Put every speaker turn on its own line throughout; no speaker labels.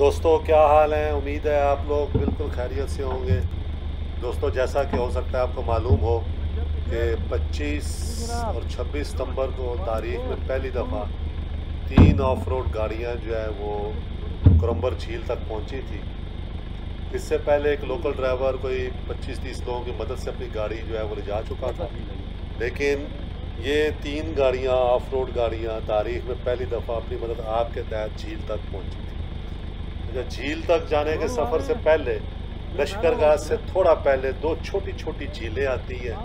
दोस्तों, क्या हाल है? उम्मीद है आप लोग बिल्कुल खैरियत से होंगे। दोस्तों, जैसा कि हो सकता है आपको मालूम हो कि 25 और 26 सितंबर को तारीख में पहली दफ़ा तीन ऑफ़ रोड गाड़ियाँ जो है वो क्रम्बर झील तक पहुँची थी। इससे पहले एक लोकल ड्राइवर कोई 25-30 लोगों की मदद से अपनी गाड़ी जो है वो ले जा चुका था। लेकिन ये तीन गाड़ियाँ ऑफ़ रोड गाड़ियाँ, तारीख में पहली दफ़ा अपनी मदद आग के तहत झील तक पहुँची थी। झील तक जाने के सफ़र से पहले, लश्कर से थोड़ा पहले दो छोटी छोटी झीलें आती हैं।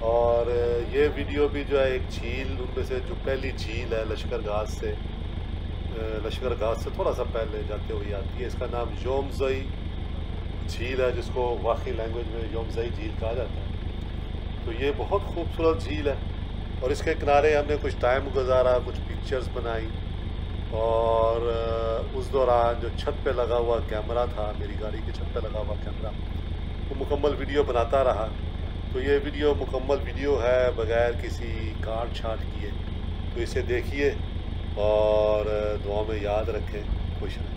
और ये वीडियो भी जो है, एक झील, उनमें से जो पहली झील है, लश्कर से लश्कर से थोड़ा सा पहले जाते हुए आती है। इसका नाम योमजई झील है, जिसको वाकई लैंग्वेज में योमजई झील कहा जाता है। तो ये बहुत खूबसूरत झील है। और इसके किनारे हमने कुछ टाइम गुजारा, कुछ पिक्चर्स बनाई। और उस दौरान जो छत पे लगा हुआ कैमरा था, मेरी गाड़ी की छत पे लगा हुआ कैमरा, वो मुकम्मल वीडियो बनाता रहा। तो ये वीडियो, मुकम्मल वीडियो है बगैर किसी काट छाट किए। तो इसे देखिए और दुआ में याद रखें, खुश रहें।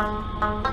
Música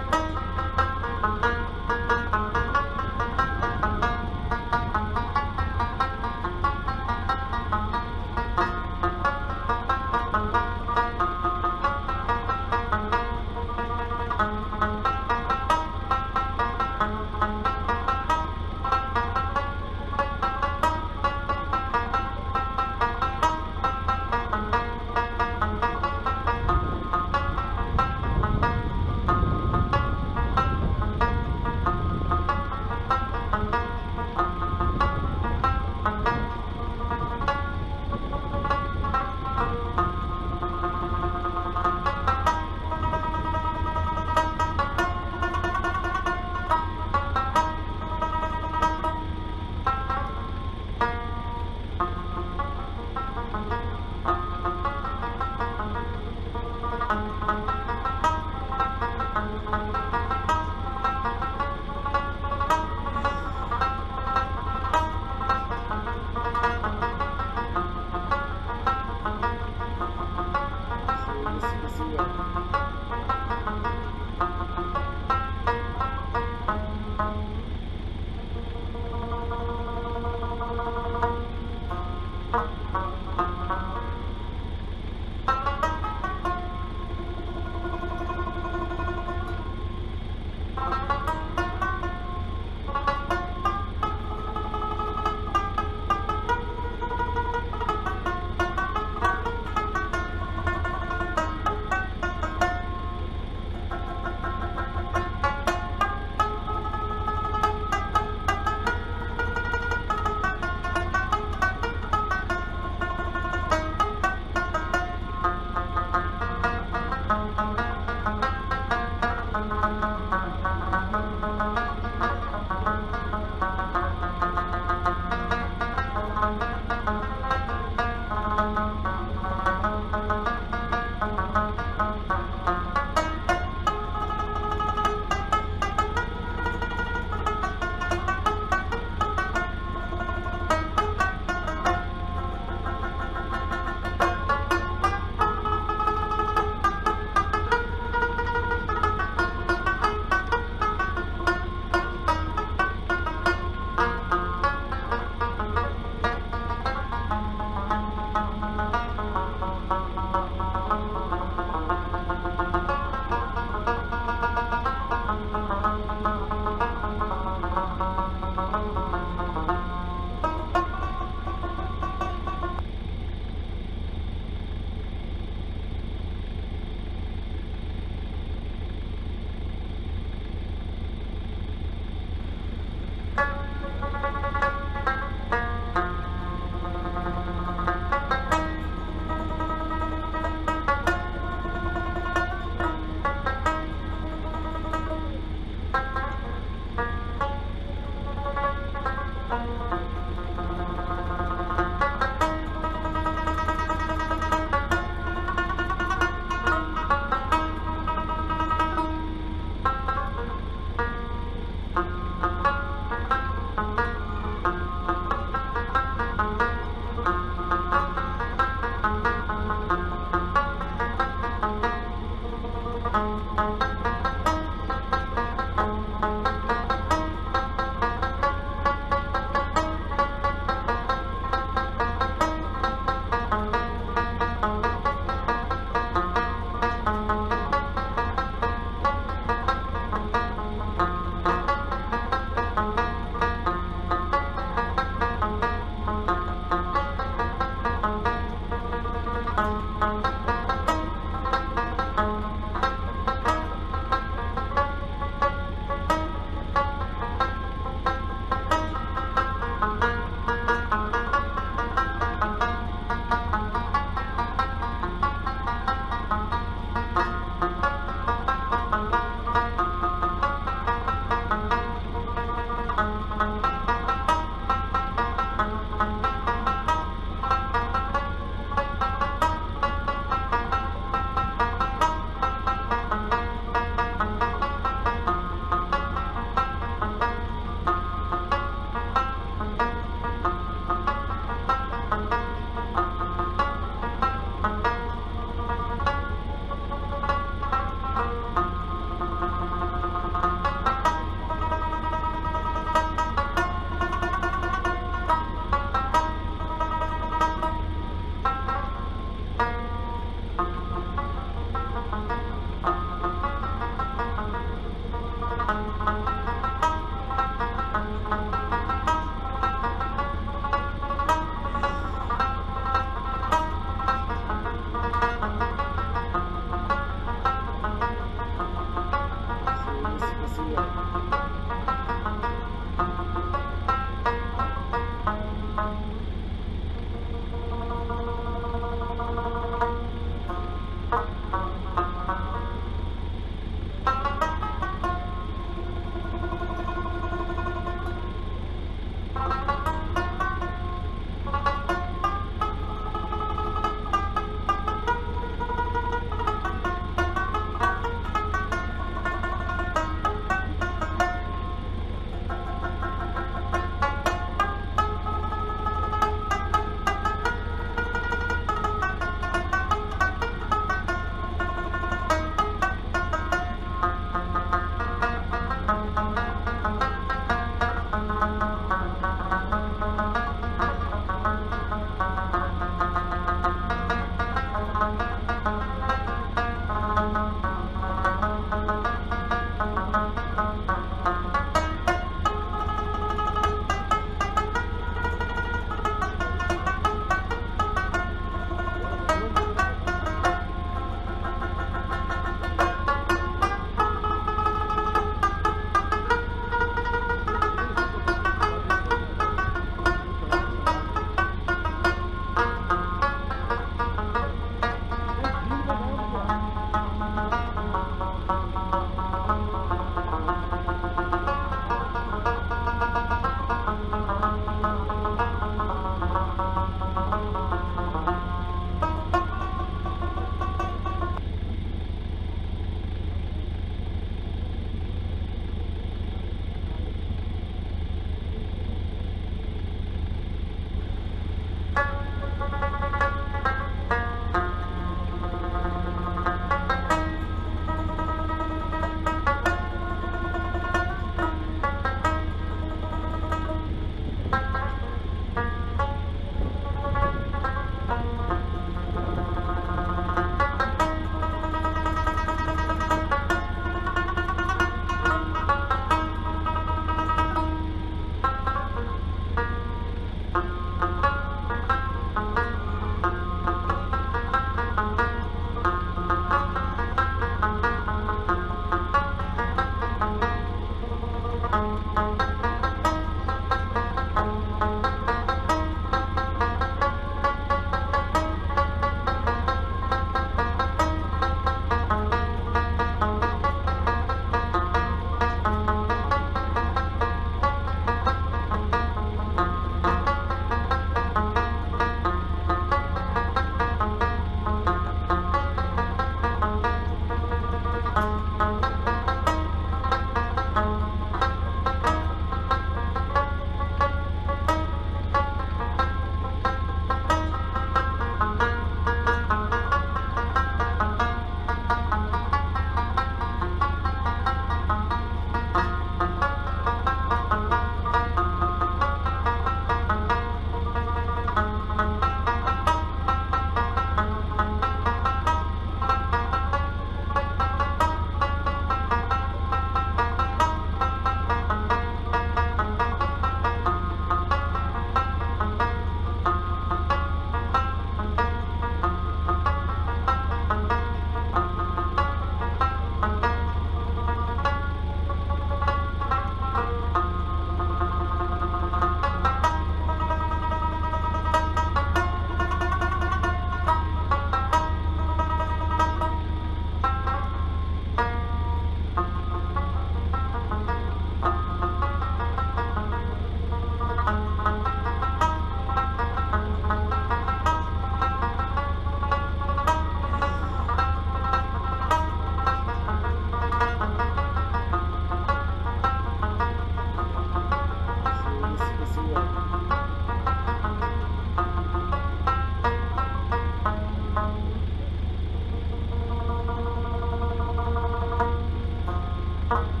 you